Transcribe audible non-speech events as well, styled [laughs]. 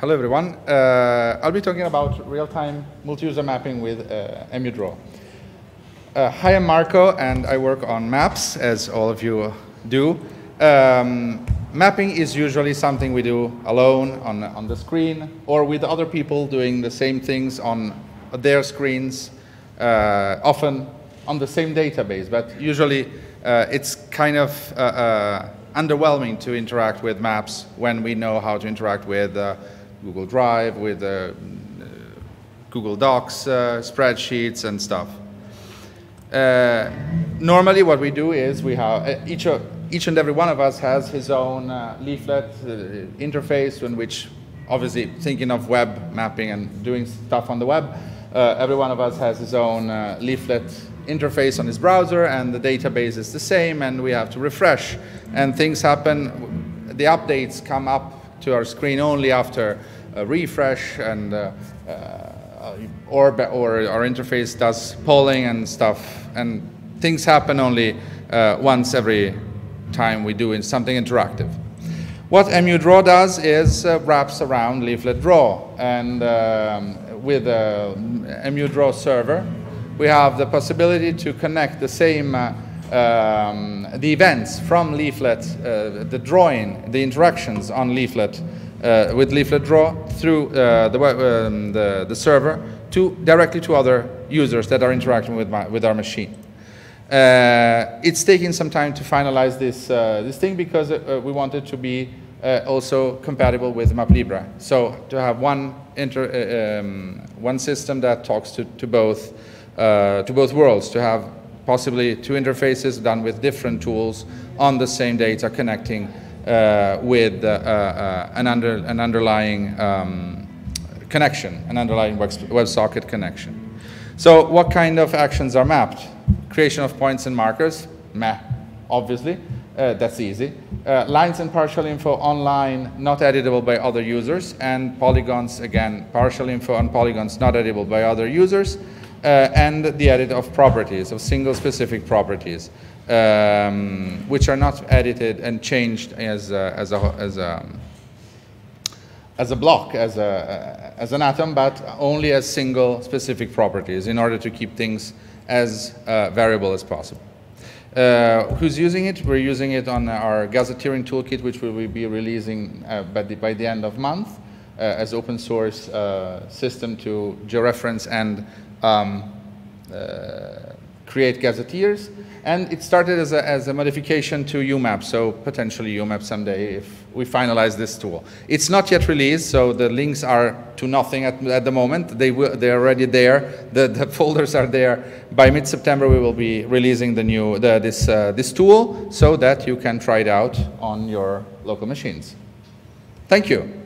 Hello everyone. Uh, I'll be talking about real-time multi-user mapping with uh, MUDraw. Uh, hi, I'm Marco and I work on maps, as all of you do. Um, mapping is usually something we do alone on, on the screen or with other people doing the same things on their screens, uh, often on the same database, but usually uh, it's kind of uh, uh, underwhelming to interact with maps when we know how to interact with Google Drive, with uh, Google Docs, uh, spreadsheets, and stuff. Uh, normally, what we do is we have each, of, each and every one of us has his own uh, leaflet uh, interface in which, obviously, thinking of web mapping and doing stuff on the web, uh, every one of us has his own leaflet interface on his browser, and the database is the same, and we have to refresh, and things happen. The updates come up to our screen only after a refresh and uh, uh, or, or our interface does polling and stuff and things happen only uh, once every time we do something interactive. What MUDraw does is uh, wraps around Leaflet Draw and um, with a MUDraw server we have the possibility to connect the same uh, um, the events from Leaflet, uh, the drawing, the interactions on Leaflet uh, with Leaflet Draw through uh, the, um, the, the, server to directly to other users that are interacting with, my, with our machine. Uh, it's taking some time to finalize this, uh, this thing because uh, we want it to be also compatible with MapLibre. So to have one, inter, um, one system that talks to, to, both, to both worlds, to have possibly two interfaces done with different tools on the same data connecting uh, with uh, uh, an, under, an underlying um, connection, an underlying WebSocket connection. So what kind of actions are mapped? Creation of points and markers, meh, obviously, uh, that's easy. Uh, lines and partial info online, not editable by other users, and polygons, again, partial info on polygons not editable by other users and the edit of properties, of single specific properties, um, which are not edited and changed as a, as a, as a, as a block, as, a, as an atom, but only as single specific properties in order to keep things as uh, variable as possible. Uh, who's using it? We're using it on our gazetteering toolkit, which we will be releasing uh, by, the, by the end of month uh, as open source uh, system to georeference and um, uh, create gazetteers. And it started as a, as a modification to UMAP, so potentially UMAP someday if we finalize this tool. It's not yet released, so the links are to nothing at, at the moment. They will, they're already there. The, the [laughs] folders are there. By mid-September, we will be releasing the new, the, this, uh, this tool so that you can try it out on your local machines. Thank you.